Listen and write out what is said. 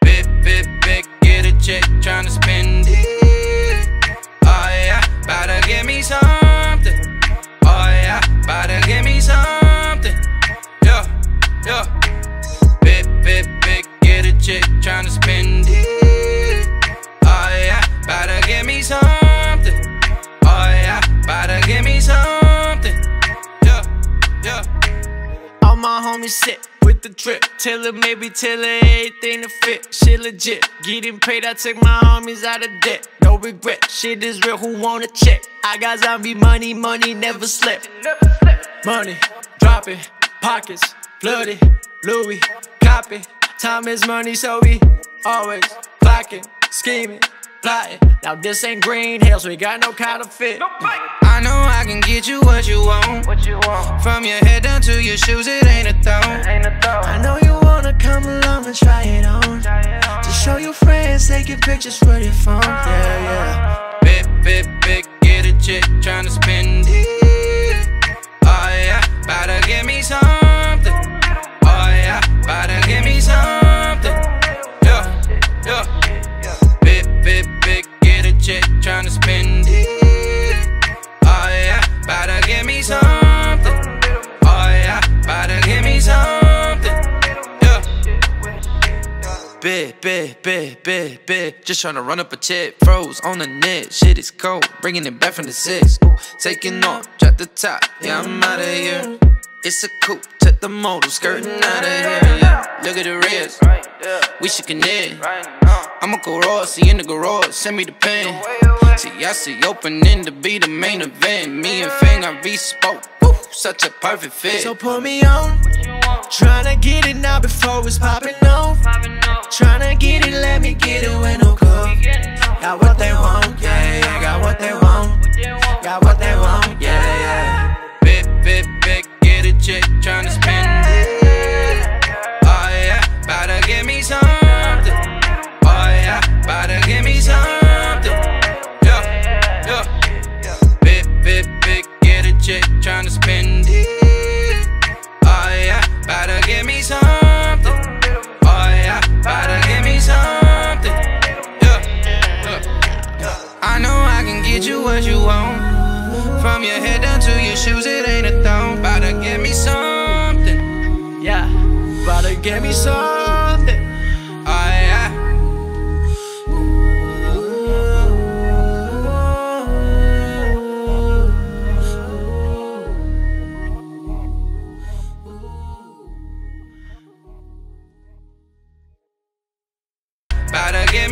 Big, big, big, get a check, tryna spend it. Oh yeah, bout to give me something. Oh yeah, bout to give me something. Yeah, yeah. Big, big, big, get a check, tryna spend it. Oh yeah, bout to give me something. Oh yeah, bout to give me something. Yeah, yeah. All my homies sit with the drip. Tell her maybe tell her everything to fit. Shit legit. Getting paid, I take my homies out of debt. No regret. Shit is real, who wanna check? I got zombie money, money never slept. Money, dropping, pockets, flooded, Louis, copy. Time is money, so we always clocking, scheming, plotting. Now this ain't Greenhills, we got no counterfeit. I know I can get you what you want. What you want? From your head down to your shoes, it ain't a thong. Ain't a thought. I know you wanna come along and try it on. To show your friends, taking pictures for your phone. Yeah, yeah. Big, big, big, big. Just tryna run up a check. Froze on the net. Shit is cold. Bringing it back from the six. Taking off, drop the top. Yeah, I'm out of here. It's a coupe, took the motor, skirting out of here. Yeah. Look at the there, We should connect. I'ma go raw, see in the garage, send me the pen. See, I see opening to be the main event. Me and Fang, I re-spoke. Such a perfect fit. So put me on, tryna get it now before it's popping off. Tryna get it, let me get it with no. We. Got what they want, From your head down to your shoes, it ain't a thong. About to get me something. Yeah, about to get me something. Oh, yeah. About to get